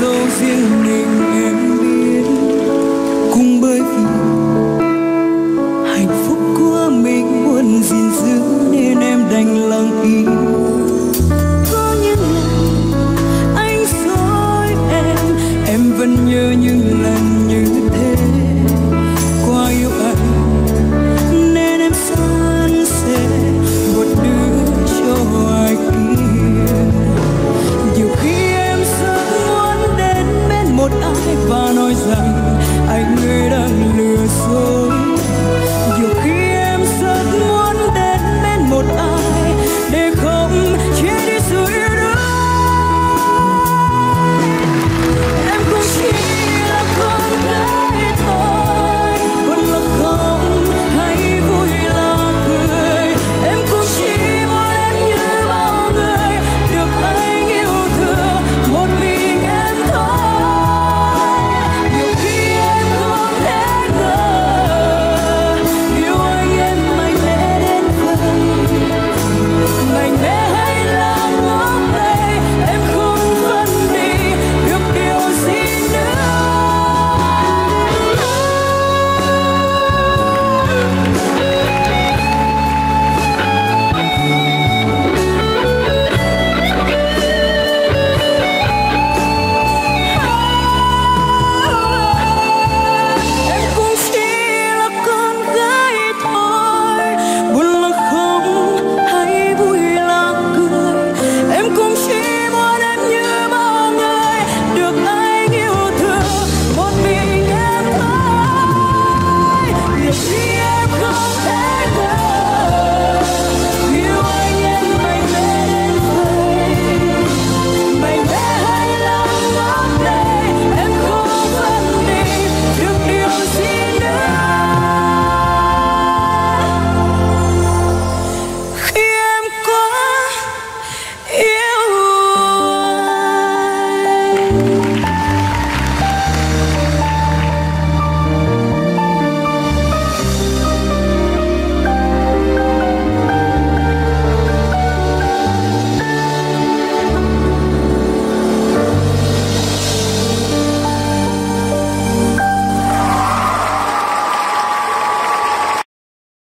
dấu riêng mình em biết cùng bởi vì hạnh phúc của mình muốn gìn giữ nên em đành lặng im. Có những ngày anh dối em em vẫn nhớ những